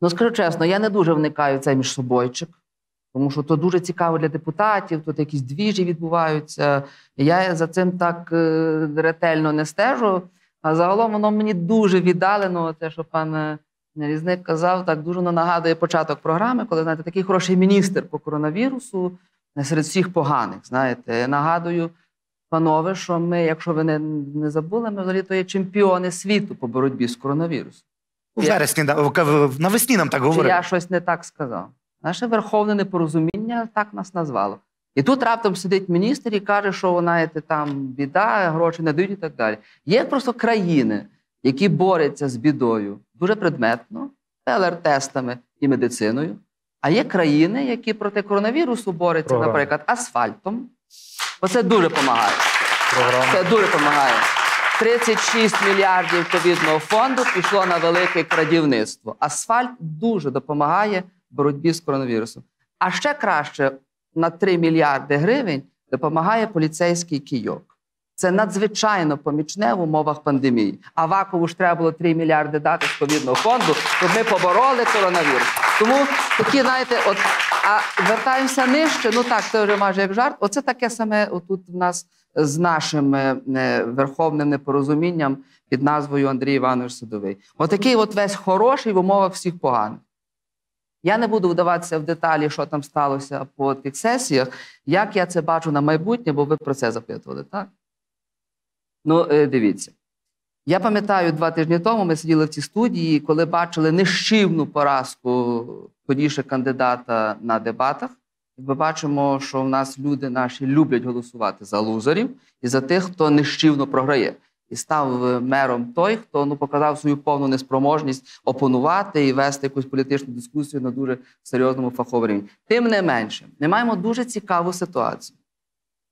Ну, скажу чесно, я не дуже вникаю в цей міжсобойчик, тому що то дуже цікаво для депутатів, тут якісь двіжі відбуваються. Я за цим так е, ретельно не стежу. А загалом воно мені дуже віддалено, те, що пан е, Різник казав, так дуже нагадує початок програми, коли знаєте, такий хороший міністр по коронавірусу серед всіх поганих. Знаєте, нагадую, панове, що ми, якщо ви не, не забули, ми взагалі то є чемпіони світу по боротьбі з коронавірусом. У вересні навесні нам так говорили. Я щось не так сказав. Наше верховне непорозуміння так нас назвало. І тут раптом сидить міністр і каже, що вона там біда, гроші не дають і так далі. Є просто країни, які борються з бідою дуже предметно, ПЛР-тестами і медициною. А є країни, які проти коронавірусу борються, Програма. наприклад, асфальтом. Оце дуже допомагає. Це дуже допомагає. 36 мільярдів ковідного фонду пішло на велике крадівництво. Асфальт дуже допомагає боротьбі з коронавірусом. А ще краще на 3 мільярди гривень допомагає поліцейський кійок. Це надзвичайно помічне в умовах пандемії. А вакову ж треба було 3 мільярди дати з ковідного фонду, щоб ми побороли коронавірус. Тому такі, знаєте, от а вертаємося нижче. Ну так, це вже майже як жарт. Оце таке саме отут в нас з нашим е, е, верховним непорозумінням під назвою Андрій Іванович Садовий. Отакий от весь хороший в умовах всіх поганих. Я не буду вдаватися в деталі, що там сталося по тих сесіях, як я це бачу на майбутнє, бо ви про це запитували, так? Ну, е, дивіться. Я пам'ятаю, два тижні тому ми сиділи в цій студії, коли бачили нищівну поразку подіше кандидата на дебатах. Ми бачимо, що в нас люди наші люблять голосувати за лузерів і за тих, хто нищівно програє. І став е, мером той, хто ну показав свою повну неспроможність опонувати і вести якусь політичну дискусію на дуже серйозному фаховому рівні. Тим не менше, ми маємо дуже цікаву ситуацію.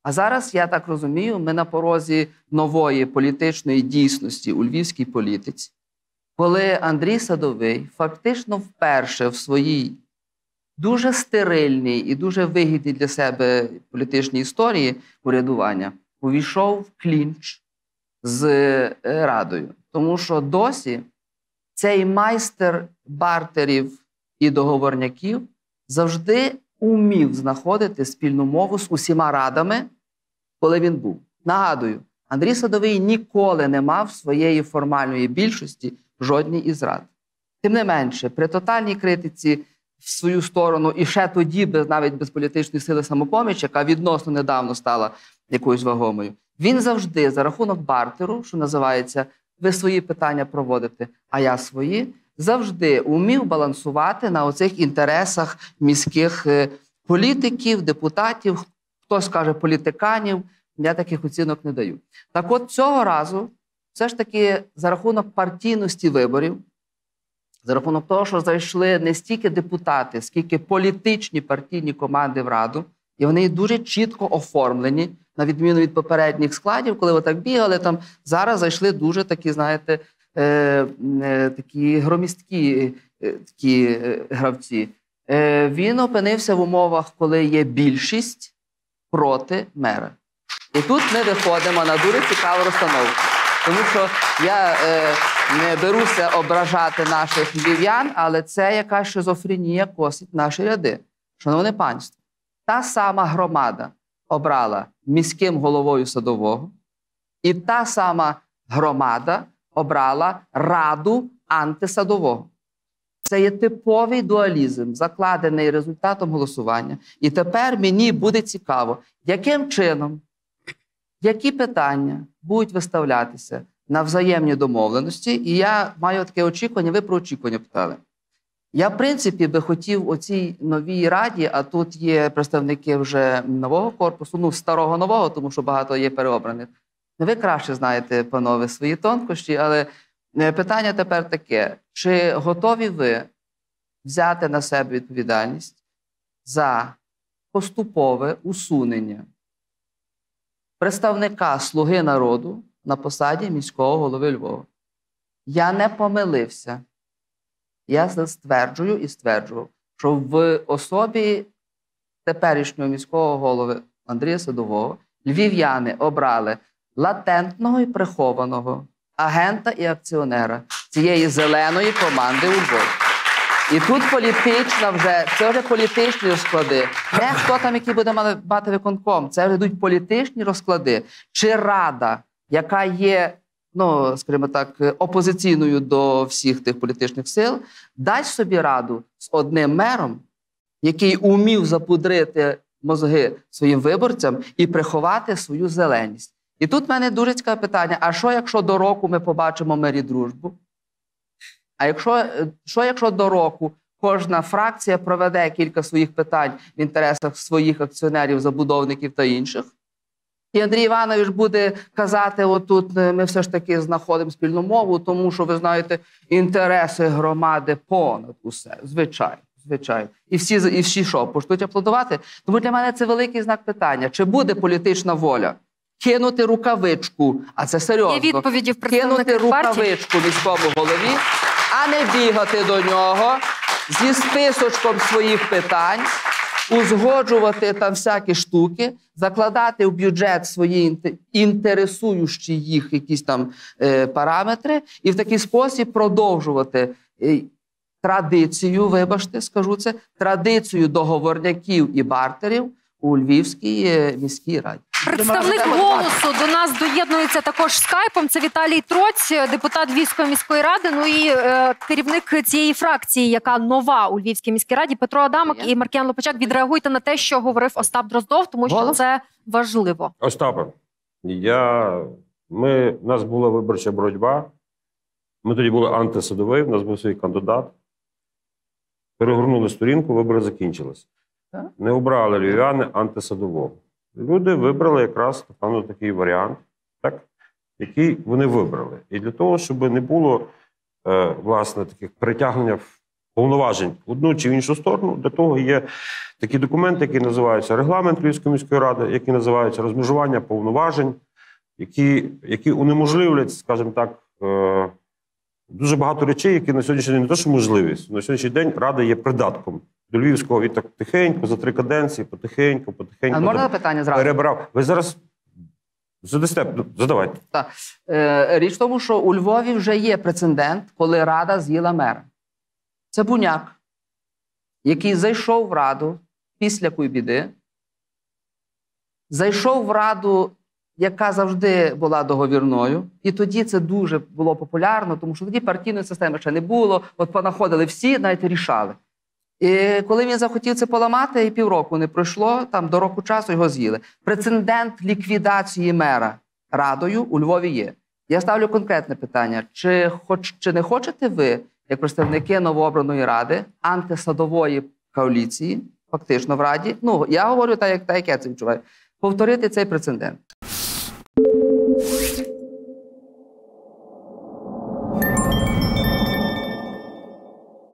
А зараз, я так розумію, ми на порозі нової політичної дійсності у львівській політиці, коли Андрій Садовий фактично вперше в своїй дуже стерильній і дуже вигідній для себе політичній історії урядування увійшов в клінч з е, радою. Тому що досі цей майстер бартерів і договорняків завжди умів знаходити спільну мову з усіма радами, коли він був. Нагадую, Андрій Садовий ніколи не мав своєї формальної більшості жодній із рад. Тим не менше, при тотальній критиці в свою сторону, і ще тоді, без, навіть без політичної сили самопоміч, яка відносно недавно стала якоюсь вагомою, він завжди за рахунок бартеру, що називається, ви свої питання проводите, а я свої завжди умів балансувати на оцих інтересах міських е, політиків, депутатів, хто скаже політиканів. Я таких оцінок не даю. Так, от цього разу, все ж таки, за рахунок партійності виборів, за рахунок того, що зайшли не стільки депутати, скільки політичні партійні команди в раду, і вони дуже чітко оформлені, на відміну від попередніх складів, коли ви так бігали, там зараз зайшли дуже такі, знаєте, Е, е, такі громісткі е, такі гравці. Він опинився в умовах, коли є більшість проти мера. І тут ми виходимо на дуже цікаву розстановку. Тому що я е, не беруся ображати наших львів'ян, але це якась шизофренія косить наші ряди. Шановне панство, та сама громада обрала міським головою садового, і та сама громада обрала раду антисадового. Це є типовий дуалізм, закладений результатом голосування. І тепер мені буде цікаво, яким чином, які питання будуть виставлятися на взаємні домовленості. І я маю таке очікування, ви про очікування питали. Я, в принципі, би хотів у цій новій раді, а тут є представники вже нового корпусу, ну старого нового, тому що багато є переобраних. Ви краще знаєте, панове, свої тонкощі, але е, питання тепер таке: чи готові ви взяти на себе відповідальність за поступове усунення представника Слуги народу на посаді міського голови Львова? Я не помилився. Я стверджую і стверджував, що в особі теперішнього міського голови Андрія Садового львів'яни обрали латентного і прихованого агента і акціонера цієї зеленої команди у Львові. І тут політична вже, це вже політичні розклади. Не хто там, який буде мати виконком, це вже йдуть політичні розклади. Чи рада, яка є, ну, скажімо так, опозиційною до всіх тих політичних сил, дасть собі раду з одним мером, який умів запудрити мозги своїм виборцям і приховати свою зеленість. І тут в мене дуже цікаве питання: а що, якщо до року ми побачимо мері дружбу? А якщо е, що, якщо до року кожна фракція проведе кілька своїх питань в інтересах своїх акціонерів, забудовників та інших? І Андрій Іванович буде казати: отут е, ми все ж таки знаходимо спільну мову, тому що ви знаєте, інтереси громади понад усе. Звичайно, звичайно. І всі і всі що, поштуть аплодувати? Тому для мене це великий знак питання: чи буде політична воля кинути рукавичку? А це серйозно Є відповіді в кинути рукавичку міському голові а не бігати до нього зі списочком своїх питань, узгоджувати там всякі штуки, закладати в бюджет свої інтересуючі їх якісь там е, параметри, і в такий спосіб продовжувати. Е, традицію, вибачте, скажу це, традицію договорняків і бартерів у Львівській е, міській раді. Представник голосу до нас доєднується також скайпом. Це Віталій Троць, депутат Львівської міської ради. Ну і е, керівник цієї фракції, яка нова у Львівській міській раді, Петро Адамок і Маркіан Лопачак. Відреагуйте на те, що говорив Остап Дроздов, тому що це важливо. Остапе, я ми у нас була виборча боротьба. Ми тоді були антисадовий, у нас був свій кандидат. Перегорнули сторінку, вибори закінчилися. Не обрали львів'яни антисадового. Люди вибрали якраз напевно такий варіант, так, який вони вибрали. І для того, щоб не було е, власне таких притягнення повноважень в одну чи в іншу сторону, для того є такі документи, які називаються регламент Львівської міської ради, які називаються розмежування повноважень, які які унеможливлять, скажімо так, е, дуже багато речей, які на сьогоднішній день не то, що можливість, на сьогоднішній день рада є придатком до Львівського і так тихенько, за три каденції, потихеньку, потихеньку. А можна питання зразу? Перебрав. Ви зараз задасте, ну, задавайте. Так. Е, Річ в тому, що у Львові вже є прецедент, коли рада з'їла мера. Це буняк, який зайшов в раду після Куйбіди, зайшов в раду, яка завжди була договірною. І тоді це дуже було популярно, тому що тоді партійної системи ще не було. От понаходили всі, навіть рішали. І коли він захотів це поламати, і півроку не пройшло, там до року часу його з'їли. Прецедент ліквідації мера радою у Львові є. Я ставлю конкретне питання: чи хоч чи не хочете ви, як представники новообраної ради, антисадової коаліції, фактично в раді? Ну я говорю так, як так, як я це відчуваю, повторити цей прецедент.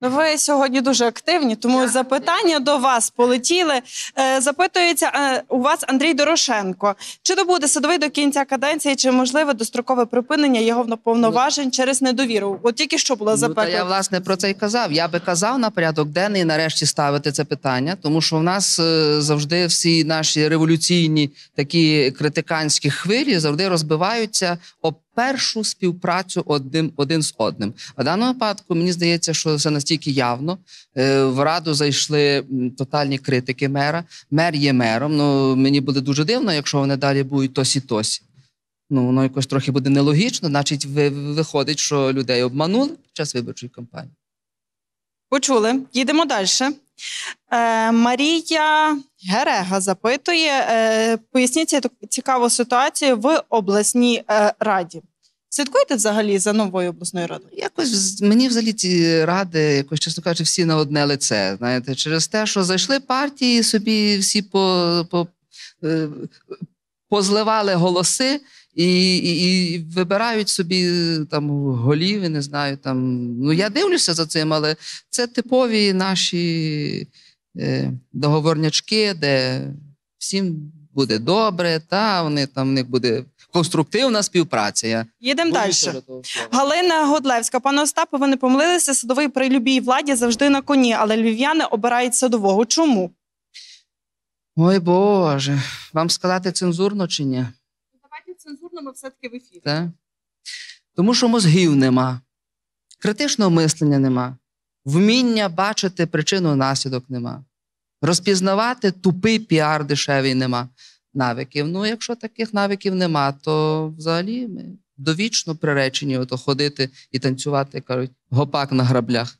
Ну, ви сьогодні дуже активні, тому Дякую. запитання до вас полетіли. Е, запитується е, у вас Андрій Дорошенко. Чи добуде садовий до кінця каденції, чи можливе дострокове припинення його повноважень ну, через недовіру? От тільки що було запитання. Ну, я власне про це й казав. Я би казав на порядок денний нарешті ставити це питання, тому що в нас е, завжди всі наші революційні такі критиканські хвилі завжди розбиваються об першу співпрацю одним один з одним. В даному випадку мені здається, що це настільки явно. Е, в раду зайшли тотальні критики мера. Мер є мером. Ну мені буде дуже дивно, якщо вони далі будуть тосі тосі. Ну воно якось трохи буде нелогічно, значить, виходить, що людей обманули під час виборчої кампанії. Почули. Їдемо далі. Е, Марія Герега запитує: е, поясніть цікаву ситуацію в обласній е, раді. Слідкуєте взагалі за новою обласною радою? Якось мені взагалі ці ради, якось чесно кажучи, всі на одне лице. Знаєте, через те, що зайшли партії, собі всі по, по, е, позливали голоси. І і, і вибирають собі там голів, не знаю. там. Ну я дивлюся за цим, але це типові наші е, договорнячки, де всім буде добре, та вони там в них буде конструктивна співпраця. Я Їдемо далі. Галина Годлевська, пане Остапе, ви не помилилися, садовий при любій владі завжди на коні, але львів'яни обирають садового. Чому? Ой Боже, вам сказати цензурно чи ні? Давайте цензурно ми все-таки в ефірі. Так? Тому що мозгів нема, критичного мислення нема. Вміння бачити причину наслідок нема. Розпізнавати тупий піар дешевий нема навиків. Ну, якщо таких навиків нема, то взагалі ми довічно приречені ото ходити і танцювати, кажуть, гопак на граблях.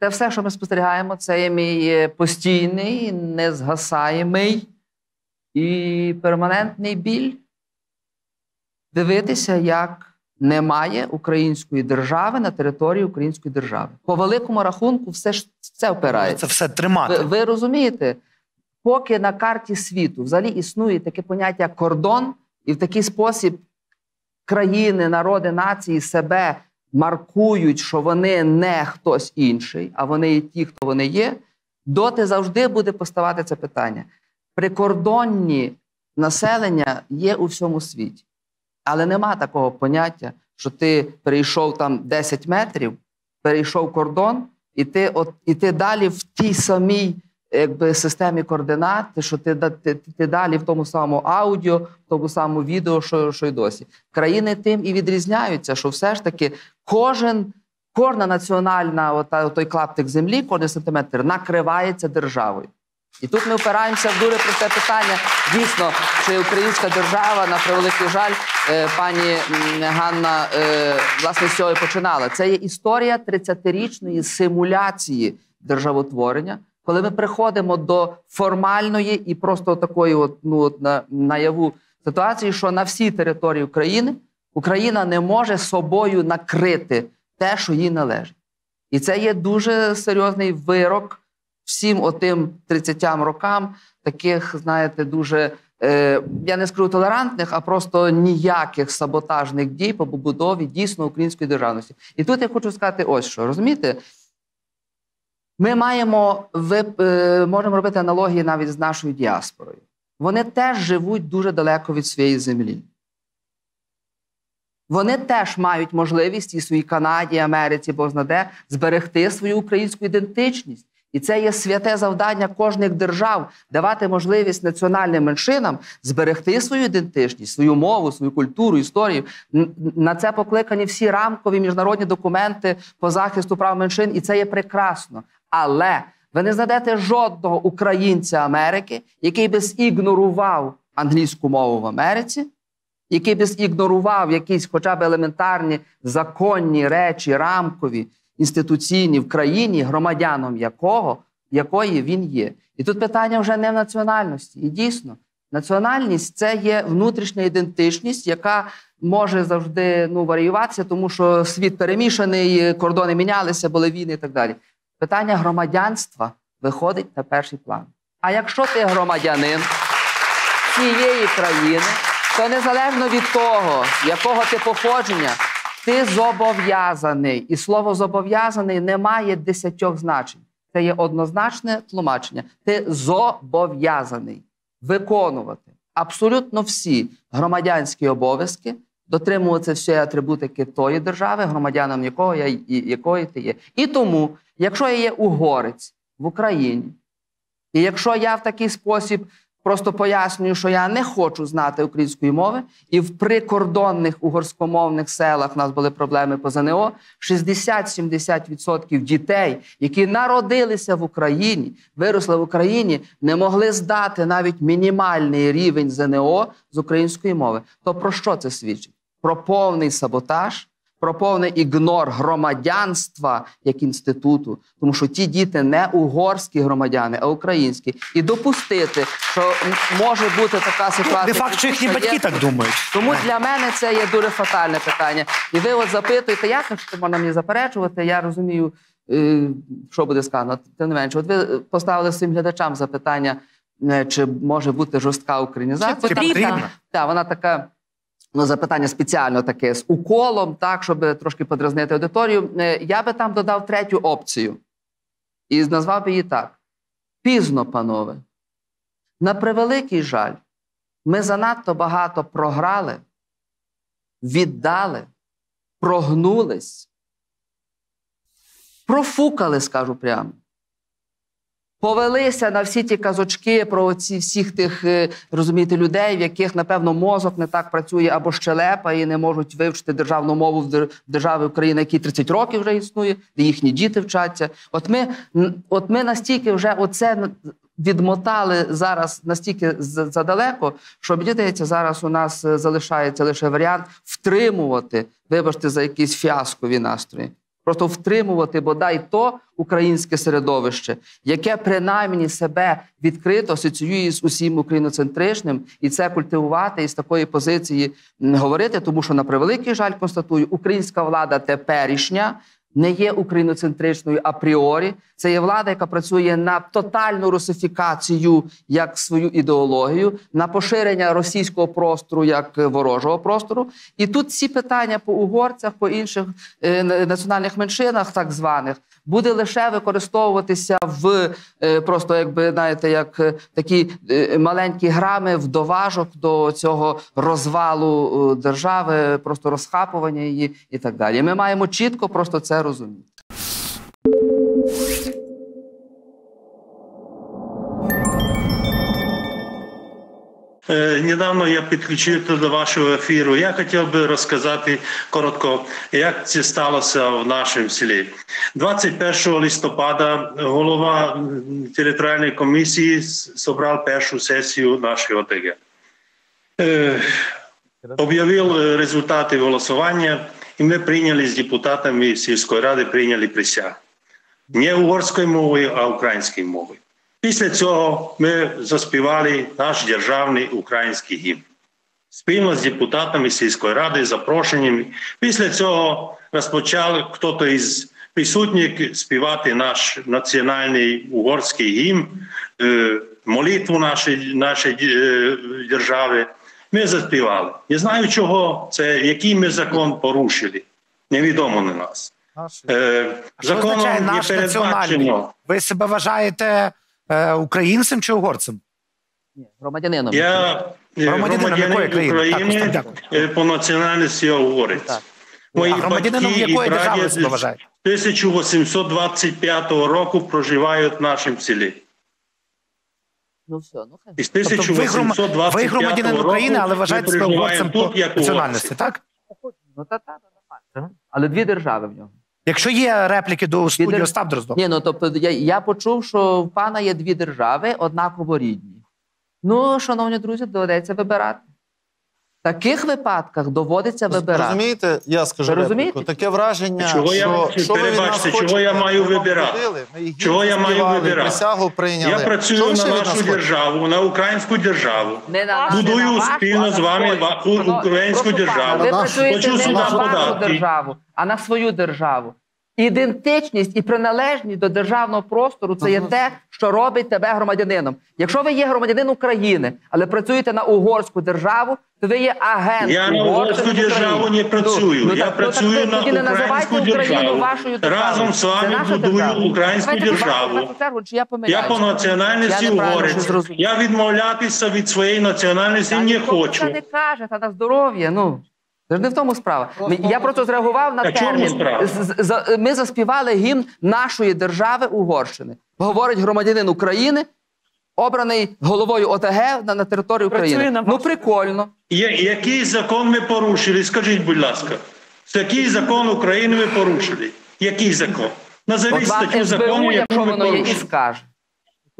Те все, що ми спостерігаємо, це є мій е, постійний, незгасаємий і перманентний біль. Дивитися, як немає української держави на території української держави. По великому рахунку, все ж це опирається. Це все тримати. Ви, ви розумієте, поки на карті світу взагалі існує таке поняття кордон, і в такий спосіб країни, народи, нації себе маркують, що вони не хтось інший, а вони є ті, хто вони є, доти завжди буде поставати це питання. Прикордонні населення є у всьому світі. Але нема такого поняття, що ти перейшов там 10 метрів, перейшов кордон, і ти от, і ти далі в тій самій якби, системі координат, що ти, ти, ти далі в тому самому аудіо, в тому самому відео, що що й досі. Країни тим і відрізняються, що все ж таки кожен, кожна національна ота, той клаптик землі, кожен сантиметр накривається державою. І тут ми опираємося в дуже просте питання. Дійсно, чи українська держава, на превеликий жаль, е, пані Ганна е, власне з цього і починала. Це є історія 30-річної симуляції державотворення, коли ми приходимо до формальної і просто такої, от, ну, от на, наяву ситуації, що на всій території України Україна не може собою накрити те, що їй належить. І це є дуже серйозний вирок всім отим 30 рокам таких, знаєте, дуже е, я не скажу толерантних, а просто ніяких саботажних дій по побудові дійсно української державності. І тут я хочу сказати, ось що розумієте. Ми маємо ви е, можемо робити аналогії навіть з нашою діаспорою. Вони теж живуть дуже далеко від своєї землі. Вони теж мають можливість і своїй Канаді, Америці, бо знаде, зберегти свою українську ідентичність. І це є святе завдання кожних держав давати можливість національним меншинам зберегти свою ідентичність, свою мову, свою культуру, історію. На це покликані всі рамкові міжнародні документи по захисту прав меншин, і це є прекрасно. Але ви не знайдете жодного українця Америки, який би зігнорував англійську мову в Америці, який би зігнорував якісь, хоча б елементарні законні речі, рамкові інституційні в країні, громадяном якого, якої він є. І тут питання вже не в національності. І дійсно, національність це є внутрішня ідентичність, яка може завжди ну, варіюватися, тому що світ перемішаний, кордони мінялися, були війни і так далі. Питання громадянства виходить на перший план. А якщо ти громадянин цієї країни, то незалежно від того, якого ти походження, ти зобов'язаний. І слово зобов'язаний не має десятьох значень. Це є однозначне тлумачення. Ти зобов'язаний виконувати абсолютно всі громадянські обов'язки, дотримуватися всі атрибутики тої держави, громадянам якого я, якої ти є. І тому, якщо я є угорець в Україні, і якщо я в такий спосіб Просто пояснюю, що я не хочу знати української мови, і в прикордонних угорськомовних селах у нас були проблеми по ЗНО. 60-70% дітей, які народилися в Україні, виросли в Україні, не могли здати навіть мінімальний рівень ЗНО з української мови. То про що це свідчить? Про повний саботаж про повний ігнор громадянства як інституту, тому що ті діти не угорські громадяни, а українські, і допустити, що може бути така ситуація. Не факт, що їхні батьки так думають. Тому для мене це є дуже фатальне питання. І ви от запитуєте, як що можна мені заперечувати? Я розумію, е, що буде сказано. Тим не менше, от ви поставили своїм глядачам запитання, е, чи може бути жорстка українізація. Чи потрібна? Так, вона така ну, запитання спеціально таке з уколом, так, щоб трошки подразнити аудиторію. Е, я би там додав третю опцію і назвав би її так: пізно, панове. На превеликий жаль, ми занадто багато програли, віддали, прогнулись, профукали, скажу прямо. Повелися на всі ті казочки про ці всіх тих е, розумієте, людей, в яких напевно мозок не так працює або щелепа і не можуть вивчити державну мову в дер- державі України, які 30 років вже існує, де їхні діти вчаться. От ми, от ми настільки вже оце відмотали зараз настільки задалеко, що мені здається, зараз у нас е, залишається лише варіант втримувати, вибачте, за якісь фіаскові настрої. Просто втримувати бодай то українське середовище, яке принаймні себе відкрито асоціює з усім україноцентричним, і це культивувати і з такої позиції говорити, тому що на превеликий жаль констатую, українська влада теперішня не є україноцентричною апріорі. Це є влада, яка працює на тотальну русифікацію як свою ідеологію, на поширення російського простору як ворожого простору. І тут всі питання по угорцях, по інших е, національних меншинах, так званих, буде лише використовуватися в е, просто, якби знаєте, як е, такі маленькі грами в доважок до цього розвалу держави, просто розхапування її і так далі. Ми маємо чітко просто це розуміти. Е, Недавно я підключився до вашого ефіру. Я хотів би розказати коротко, як це сталося в нашому селі. 21 листопада голова територіальної комісії зібрав першу сесію нашої ОТГ. Е, Об'явив результати голосування, і ми прийняли з депутатами сільської ради прийняли присягу. Не угорською мовою, а українською мовою. Після цього ми заспівали наш державний український гімн. Спільно з депутатами сільської ради, запрошеннями. Після цього розпочав хтось із присутніх співати наш національний угорський гімн, е, молитву нашої, нашої е, держави. Ми заспівали. Не знаю, чого це, який ми закон порушили. Невідомо на нас. Е, Що означає не передбачено. Ви себе вважаєте е, українцем чи угорцем? Ні, громадянином. Я е, громадянин країни? Так, України Остап, дякую. е, по національності я угорець. Так. Мої а громадянином батьки і якої держави ви вважаєте? 1825 року проживають в нашому селі. Ну все, ну хай. Із Тобто ви, грома... 1825 ви громадянин України, але вважаєте себе угорцем по національності, так? Ну та та нормально. Але дві держави в нього. Якщо є репліки до студії Піде- Остап Дроздов. Ні, ну тобто я, я почув, що в пана є дві держави, однаково рідні. Ну, шановні друзі, доведеться вибирати. В таких випадках доводиться вибирати. Розумієте, я скажу розумієте? Таке враження, Чого я- що, що ви від нас хочете? чого я маю вибирати? Чого я маю вибирати? Присягу прийняли. Я працюю ви на нашу державу, на українську державу. Не на Будую не на спільно а з вами українську державу. Ви працюєте Хочу не на вашу податки. державу, а на свою державу. Ідентичність і приналежність до державного простору це є те, що робить тебе громадянином. Якщо ви є громадянин України, але працюєте на угорську державу, то ви є агент. Я на угорську державу не працюю. Ну, ну, я так- ну, так працюю на тоді не називайте українську Україну державу. вашою державою. Разом з вами будую держава. українську Давайте, державу. чергу, чи я Я по національності Я угорець. Я відмовлятися від своєї національності Та не хочу. Це не каже, та на здоров'я. Ну це ж не в тому справа. Я просто зреагував на термін. Ми заспівали гімн нашої держави Угорщини. Говорить громадянин України, обраний головою ОТГ на, на території України. Ну прикольно. Я- Який закон ми порушили? Скажіть, будь ласка. Який закон України ми порушили? Який закон? Назовіть статтю закону, яку якщо ми воно є, і порушили. скаже.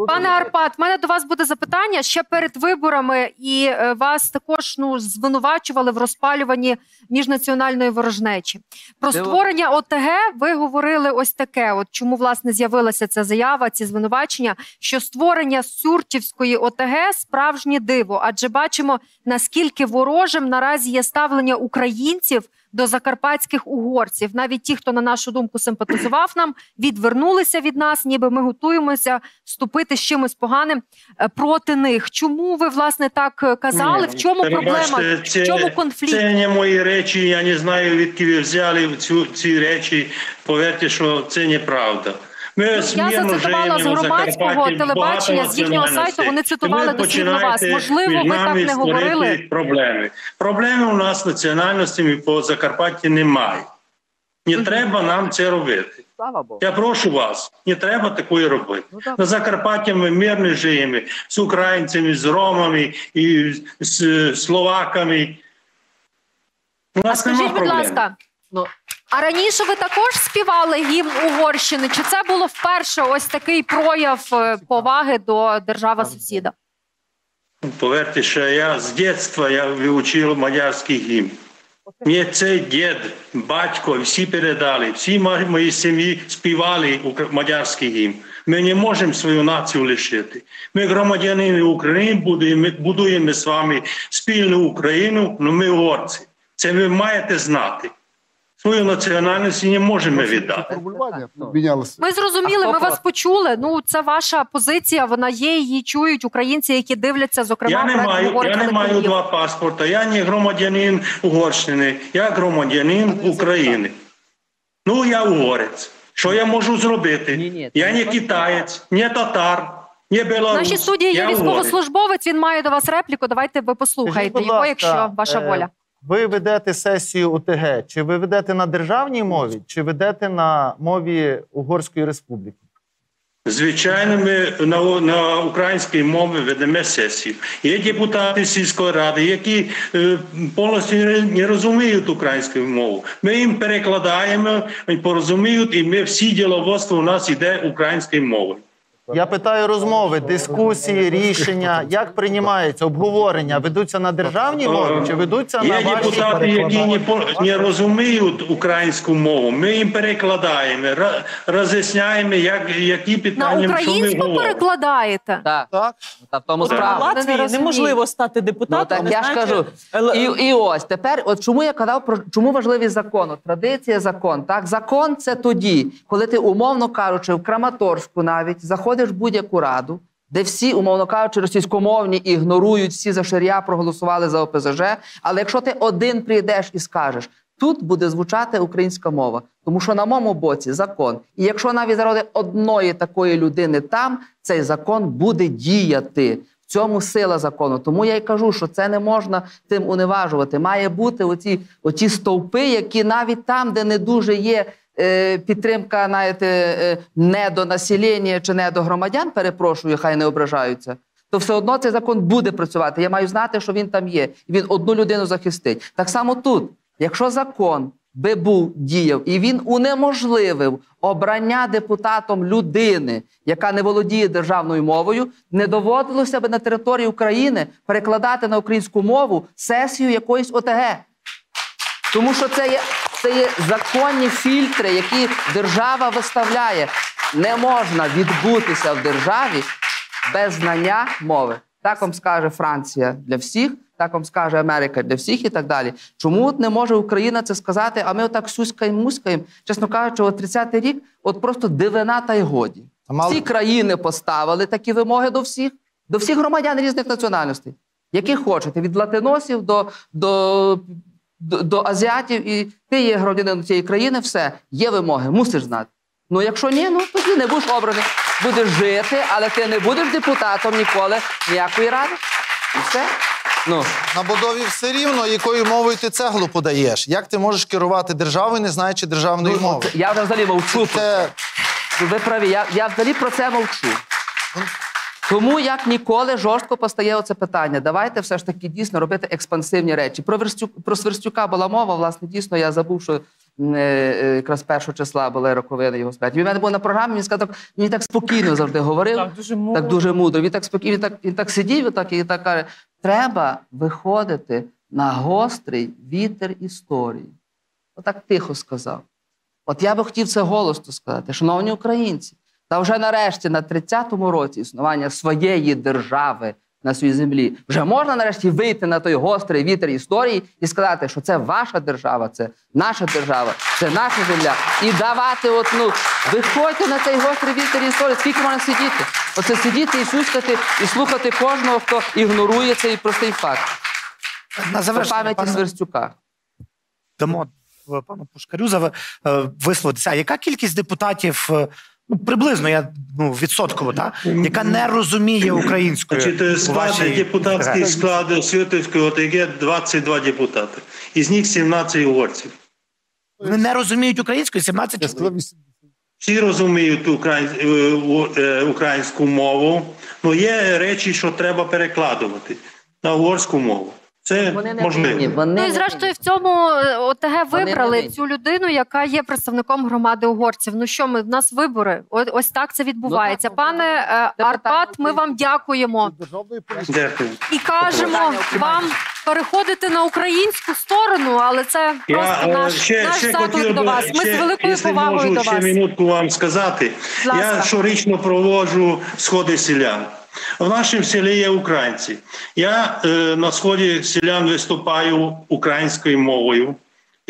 Пане Арпат, в мене до вас буде запитання. Ще перед виборами, і е, вас також ну звинувачували в розпалюванні міжнаціональної ворожнечі. Про створення ОТГ ви говорили ось таке: от чому власне з'явилася ця заява, ці звинувачення, що створення Сюртівської ОТГ справжнє диво, адже бачимо наскільки ворожим наразі є ставлення українців до закарпатських угорців. Навіть ті, хто на нашу думку симпатизував нам, відвернулися від нас, ніби ми готуємося вступити з чимось поганим е, проти них. Чому ви власне так е, казали? В чому проблема? це- в чому конфлікт? Це не мої речі. Я не знаю, відки ви взяли цю, ці речі. Повірте, що це неправда. Ми Я сміємо, зацитувала з громадського телебачення з їхнього сайту. Вони цитували дослівно вас. Можливо, ви так нами не говорили? Проблеми. Проблеми у нас з національностями по Закарпатті немає. Не треба нам це робити. Слава Богу. Я прошу вас, не треба такої робити. Ну, так. На Закарпатті ми мирно живемо з українцями, з ромами і з словаками. У нас нема скажіть, будь ласка, Ну, а раніше ви також співали гімн Угорщини? Чи це було вперше ось такий прояв е, поваги до держави сусіда? Повірте, що я з дитинства я вивчив мадярський гімн. Мені цей дід, батько, всі передали, всі мої сім'ї співали мадярський гімн. Ми не можемо свою націю лишити. Ми громадянини України, будуємо, будуємо з вами спільну Україну, але ми угорці. Це ви маєте знати. Свою національність не можемо віддати. Ми зрозуміли, ми вас почули. Ну це ваша позиція. Вона є, її чують українці, які дивляться, зокрема Я не маю, я не маю два паспорта. Я не громадянин Угорщини, я громадянин України. Ну, я угорець. Що я можу зробити? Ні, ні, я не китаєць, не татар, не В білорус. нашій студії є військовослужбовець. Він має до вас репліку. Давайте ви послухаєте Скажіть, його, ласка, якщо ваша е, воля. Ви ведете сесію ОТГ. Чи ви ведете на державній мові, чи ведете на мові Угорської Республіки? Звичайно, ми на, на українській мові ведемо сесію. Є депутати сільської ради, які е, повністю не- розуміють українську мову. Ми їм перекладаємо, порозуміють, і ми всі діловодство у нас йде українською мовою. Я питаю розмови, дискусії, рішення, як приймаються, обговорення ведуться на державній мові чи ведуться на Є вашій депутати, які не, по- не розуміють українську мову. Ми їм перекладаємо, ра- роз'ясняємо, як, які На питання, що ми українську говоримо. перекладаєте? так. Так. Та в тому От в справа. Вони не Латвії неможливо стати Ну депутатом. так ви я ж кажу. еле- І, і ось тепер, от чому я казав про чому важливий закон? От традиція, закон. Так, закон це тоді, коли ти, умовно кажучи, в Краматорську навіть заходиш в будь-яку раду, де всі, умовно кажучи, російськомовні ігнорують, всі за ширя, проголосували за ОПЗЖ. Але якщо ти один прийдеш і скажеш, тут буде звучати українська мова, тому що на моєму боці закон. І якщо навіть заради одної такої людини там, цей закон буде діяти. Цьому сила закону. Тому я й кажу, що це не можна тим уневажувати. Має бути оці, оці стовпи, які навіть там, де не дуже є е, підтримка, знаєте, е, не до населення чи не до громадян, перепрошую, хай не ображаються. То все одно цей закон буде працювати. Я маю знати, що він там є, він одну людину захистить. Так само тут, якщо закон би був діяв, і він унеможливив обрання депутатом людини, яка не володіє державною мовою, не доводилося би на території України перекладати на українську мову сесію якоїсь ОТГ. Тому що це є, це є законні фільтри, які держава виставляє. Не можна відбутися в державі без знання мови. Так вам скаже Франція для всіх, так вам скаже Америка для всіх і так далі. Чому от не може Україна це сказати? А ми отак сюськаємо, муськаємо. Чесно кажучи, от 30-й рік, от просто дивина та й годі. Мало- Всі країни поставили такі вимоги до всіх, до всіх громадян різних національностей, які хочете, від латиносів до, до, до, до азіатів, і ти є громадянином цієї країни, все, є вимоги, мусиш знати. Ну, якщо ні, ну тоді не будеш обраний. Будеш жити, але ти не будеш депутатом ніколи ніякої ради. І все. Ну, На будові все рівно, якою мовою ти цеглу подаєш. Як ти можеш керувати державою, не знаючи державної ну мови? я взагалі мовчу. Це Ви праві, я, я взагалі про це мовчу. Тому як ніколи жорстко постає оце питання. Давайте все ж таки дійсно робити експансивні речі. Про Верстюк, про Сверстюка була мова. Власне, дійсно, я забув, що е, е, якраз першого числа були роковини його смерті. Він мене був на програмі. Він сказав, так він так спокійно завжди говорив. Так, дуже так мудро. дуже мудро. Він так спокійно, він так, він так сидів так, і так каже: треба виходити на гострий вітер історії. Отак тихо сказав. От я би хотів це голосно сказати, шановні українці, та вже нарешті на 30-му році існування своєї держави на своїй землі вже можна нарешті вийти на той гострий вітер історії і сказати, що це ваша держава, це наша держава, це наша земля. І давати, от, ну, виходьте на цей гострий вітер історії, скільки можна сидіти? Оце сидіти і сюськати, і слухати кожного, хто ігнорує цей простий факт. На завершення, пам'яті пане, Сверстюка. дамо е, пану Пушкарю за е, висловитися. А яка кількість депутатів, е, ну приблизно я ну відсотково, та яка не розуміє українською? Значить, е, склад, вашій депутатський склад Освітівської ОТГ 22 депутати. Із них 17 угорців. Вони не розуміють українською, 17 чоловік. всі розуміють е, е, українську мову, але є речі, що треба перекладувати на угорську мову. Це Вони не можливо. винні. Вони Ну і не зрештою в цьому е, ОТГ вибрали цю людину, яка є представником громади угорців. Ну що ми в нас вибори? О- Ось так це відбувається. Ну, так, Пане е, це Арпад, питання ми вам дякуємо Дякую. і кажемо вам переходити на українську сторону, але це просто е, наш, ще, наш ще заклик хотів до вас. Ми ще, з великою повагою можу, до ще вас. минутку вам сказати. Ласка. Я щорічно проводжу сходи селян. В нашому селі є українці. Я е, на сході селян виступаю українською мовою.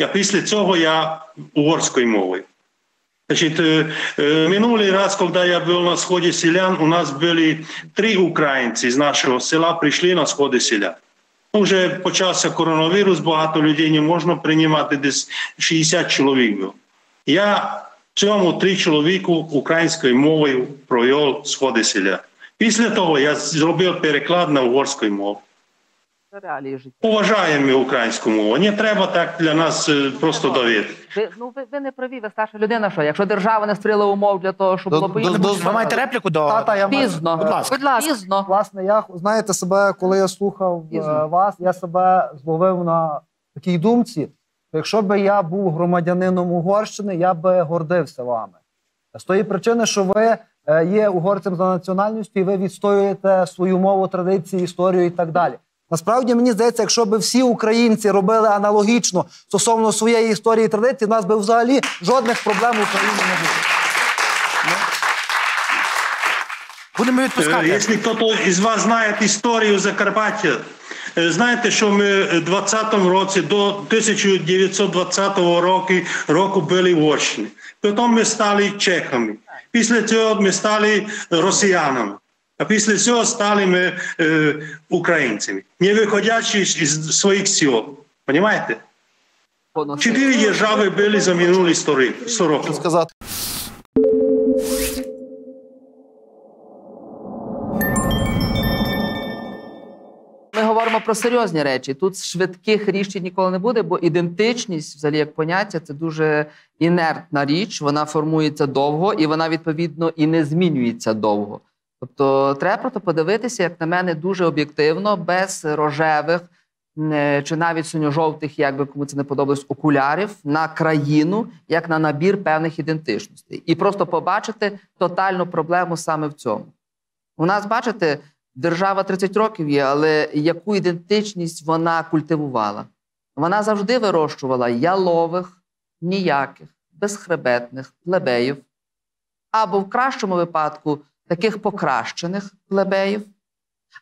А після цього я угорською мовою. Значит, э, э, минулый раз, когда я был на сходе селян, у нас были три украинцы из нашего села, пришли на сходи селян. Уже почався коронавірус, багато людей не можна приймати, десь 60 чоловік було. Я цьому три чоловіку українською мовою провів сходи селян. Після того я зробив переклад на угорську мову. Поважаємо ми українську мову. Не треба так для нас е, просто довірити. Ви, ну, ви, ви не праві, ви старша людина, що якщо держава не створила умов для того, щоб було до- Ви маєте репліку до Тата, я пізно. Будь ласка. Будь ласка. Пізно. Власне, я знаєте себе, коли я слухав е, Пізно. вас, я себе зловив на такій думці. що Якщо би я був громадянином Угорщини, я би гордився вами. З тої причини, що ви є угорцем за національністю, і ви відстоюєте свою мову, традиції, історію і так далі. Насправді мені здається, якщо б всі українці робили аналогічно стосовно своєї історії і традиції, у нас би взагалі жодних проблем в Україні не було. Будемо Е, відпускати. Якщо хтось із вас знає історію Закарпаття, е, знаєте, що ми в 20-му році до 1920 року, року були в Угорщині. Потім ми стали чехами. Після цього ми стали росіянами. А після цього стали ми е, українцями, не виходячи із своїх сіл. Понімаєте? Чотири держави були за минулі 100 років. Говоримо про серйозні речі. Тут швидких рішень ніколи не буде, бо ідентичність, взагалі, як поняття, це дуже інертна річ. Вона формується довго і вона відповідно і не змінюється довго. Тобто, треба просто подивитися, як на мене, дуже об'єктивно, без рожевих е, чи навіть синьо-жовтих, як би кому це не подобалось, окулярів на країну, як на набір певних ідентичностей, і просто побачити тотальну проблему саме в цьому. У нас, бачите, держава 30 років є, але яку ідентичність вона культивувала? Вона завжди вирощувала ялових, ніяких, безхребетних плебеїв, або в кращому випадку таких покращених плебеїв,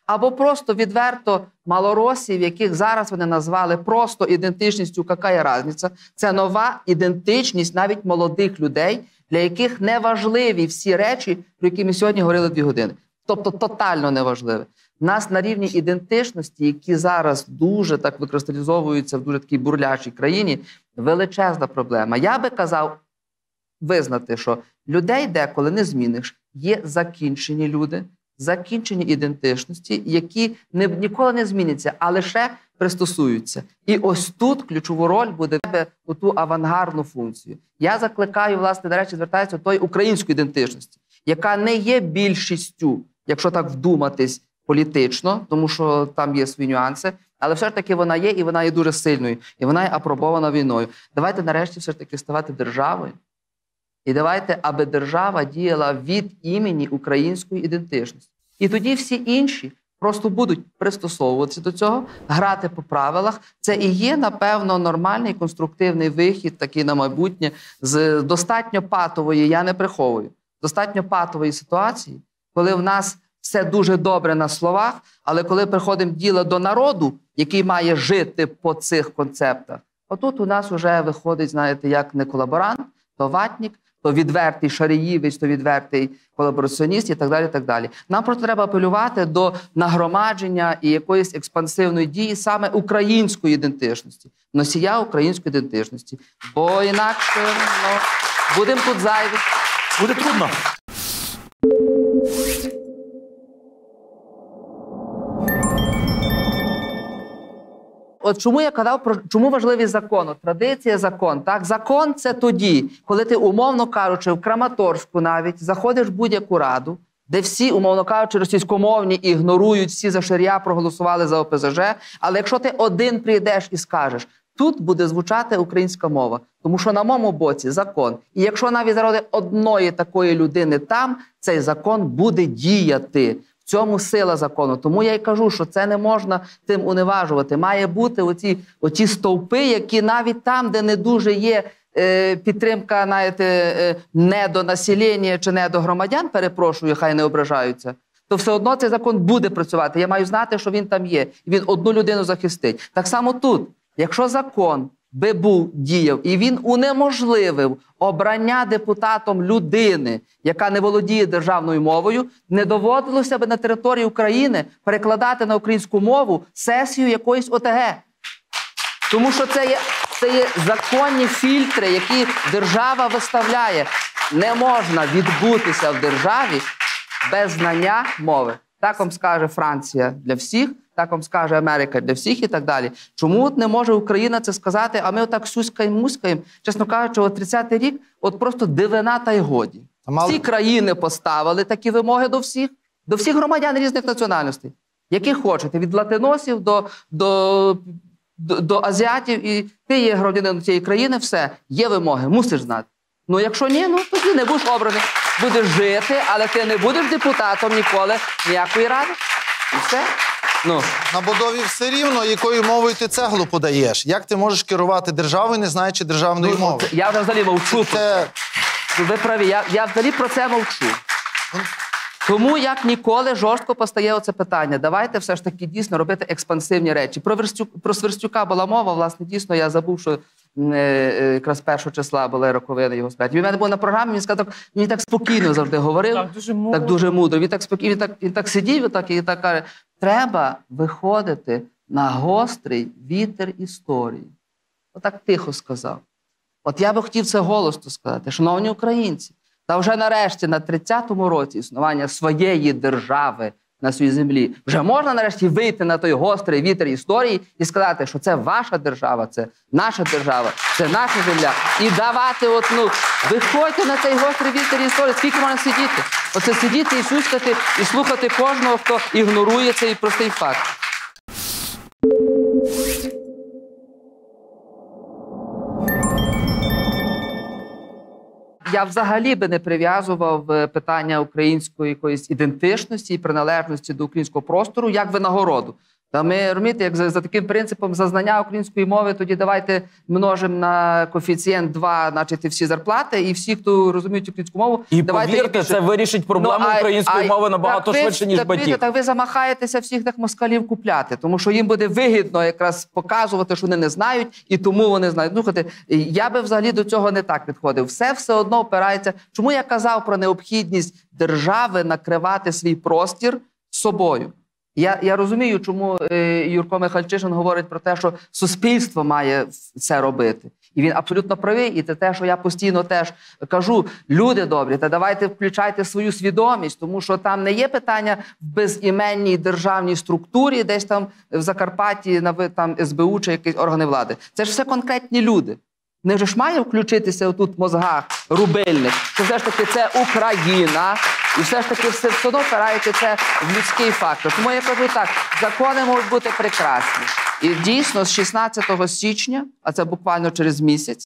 або просто відверто малоросів, яких зараз вони назвали просто ідентичністю, яка є різниця. Це нова ідентичність навіть молодих людей, для яких не важливі всі речі, про які ми сьогодні говорили дві години. Тобто тотально неважливе. Нас на рівні ідентичності, які зараз дуже так викристалізовуються в дуже такій бурлячій країні, величезна проблема. Я би казав визнати, що людей деколи не зміниш. Є закінчені люди, закінчені ідентичності, які не, ніколи не зміняться, а лише пристосуються. І ось тут ключову роль буде тебе у ту авангардну функцію. Я закликаю, власне, до речі, звертаюся до тої української ідентичності, яка не є більшістю, якщо так вдуматись політично, тому що там є свої нюанси. Але все ж таки вона є, і вона є дуже сильною, і вона є апробована війною. Давайте нарешті все ж таки ставати державою. І давайте, аби держава діяла від імені української ідентичності. І тоді всі інші просто будуть пристосовуватися до цього, грати по правилах. Це і є, напевно, нормальний конструктивний вихід, такий на майбутнє, з достатньо патової, я не приховую, достатньо патової ситуації, коли в нас все дуже добре на словах, але коли приходимо діло до народу, який має жити по цих концептах, отут у нас вже виходить, знаєте, як не колаборант, то ватник, то відвертий шаріївець, то відвертий колабораціоніст і так далі. так далі. Нам просто треба апелювати до нагромадження і якоїсь експансивної дії саме української ідентичності, носія української ідентичності. Бо інакше ну, будемо тут зайві. Буде трудно. От чому я казав про чому важливий закон? От традиція, закон. Так, закон це тоді, коли ти, умовно кажучи, в Краматорську навіть заходиш в будь-яку раду, де всі, умовно кажучи, російськомовні ігнорують, всі за шарія проголосували за ОПЗЖ. Але якщо ти один прийдеш і скажеш, тут буде звучати українська мова, тому що на моєму боці закон. І якщо навіть заради одної такої людини там, цей закон буде діяти. Цьому сила закону. Тому я й кажу, що це не можна тим уневажувати. Має бути оці, оці стовпи, які навіть там, де не дуже є е, підтримка, знаєте, е, не до населення чи не до громадян, перепрошую, хай не ображаються. То все одно цей закон буде працювати. Я маю знати, що він там є, він одну людину захистить. Так само тут, якщо закон би був діяв, і він унеможливив обрання депутатом людини, яка не володіє державною мовою, не доводилося би на території України перекладати на українську мову сесію якоїсь ОТГ. Тому що це є, це є законні фільтри, які держава виставляє. Не можна відбутися в державі без знання мови. Так вам скаже Франція для всіх, так вам скаже Америка для всіх і так далі. Чому от не може Україна це сказати, а ми отак сюськаємо, муськаємо? Чесно кажучи, от 30-й рік, от просто дивина та й годі. Мало- Всі країни поставили такі вимоги до всіх, до всіх громадян різних національностей, які хочете, від латиносів до, до, до, до азіатів, і ти є громадянином цієї країни, все, є вимоги, мусиш знати. Ну, якщо ні, ну тоді не будеш обраний. Будеш жити, але ти не будеш депутатом ніколи ніякої ради. І все. Ну, На будові все рівно, якою мовою ти цеглу подаєш. Як ти можеш керувати державою, не знаючи державної ну, мови? я взагалі мовчу. Це Ви праві, я, я взагалі про це мовчу. Тому як ніколи жорстко постає оце питання. Давайте все ж таки дійсно робити експансивні речі. Про Верстюк, про Сверстюка була мова. Власне, дійсно, я забув, що е, е, якраз першого числа були роковини його смерті. Він мене був на програмі. Він сказав, так, він так спокійно завжди говорив. Так, дуже так дуже мудро. Він так спокійно, він так, він так сидів, так і так каже: треба виходити на гострий вітер історії. Отак тихо сказав. От я би хотів це голосно сказати, шановні українці, та вже нарешті на 30-му році існування своєї держави на своїй землі вже можна нарешті вийти на той гострий вітер історії і сказати, що це ваша держава, це наша держава, це наша земля. І давати, от, ну, виходьте на цей гострий вітер історії. Скільки можна сидіти? Оце сидіти і сюськати, і слухати кожного, хто ігнорує цей простий факт. Я взагалі би не прив'язував е, питання української якоїсь ідентичності і приналежності до українського простору як винагороду. Та ми розумієте, як за, за таким принципом зазнання української мови, тоді давайте множимо на коефіцієнт 2, значить, всі зарплати, і всі, хто розуміють українську мову, І давайте повірте, їх це вирішить проблему Ну, а- української а- мови набагато так швидше, ніж так, батьків. Так ви замахаєтеся всіх тих москалів купляти, тому що їм буде вигідно якраз показувати, що вони не знають, і тому вони знають. Слухайте, я би взагалі до цього не так підходив. Все все одно опирається. Чому я казав про необхідність держави накривати свій простір собою? Я, я розумію, чому е, Юрко Михальчишин говорить про те, що суспільство має це робити. І він абсолютно правий. І це те, що я постійно теж кажу: люди добрі, та давайте включайте свою свідомість, тому що там не є питання в безіменній державній структурі, десь там в Закарпатті на там СБУ чи якісь органи влади. Це ж все конкретні люди. Не ж має включитися отут в мозгах рубильник, що все ж таки це Україна, і все ж таки все одно впирається це в людський фактор. Тому я кажу так: закони можуть бути прекрасні. І дійсно, з 16 січня, а це буквально через місяць,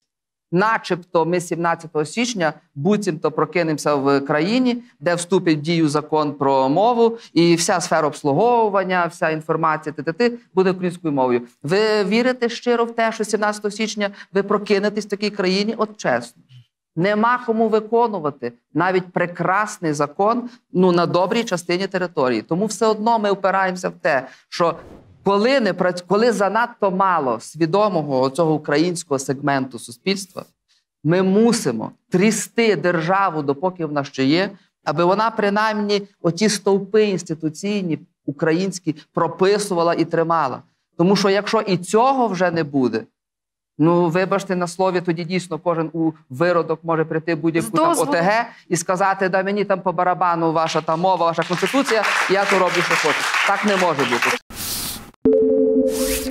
начебто ми 17 січня буцімто прокинемося в країні, де вступить в дію закон про мову, і вся сфера обслуговування, вся інформація ТТТ буде українською мовою. Ви вірите щиро в те, що 17 січня ви прокинетесь в такій країні? От чесно. Нема кому виконувати навіть прекрасний закон ну на добрій частині території. Тому все одно ми опираємося в те, що коли не прац- коли занадто мало свідомого цього українського сегменту суспільства, ми мусимо трясти державу, допоки вона ще є, аби вона принаймні оті стовпи інституційні українські прописувала і тримала. Тому що якщо і цього вже не буде. Ну, вибачте на слові, тоді дійсно кожен у виродок може прийти будь-яку там. ОТГ і сказати, да мені там по барабану ваша там мова, ваша конституція, я то роблю, що хочу. Так не може бути. thank you.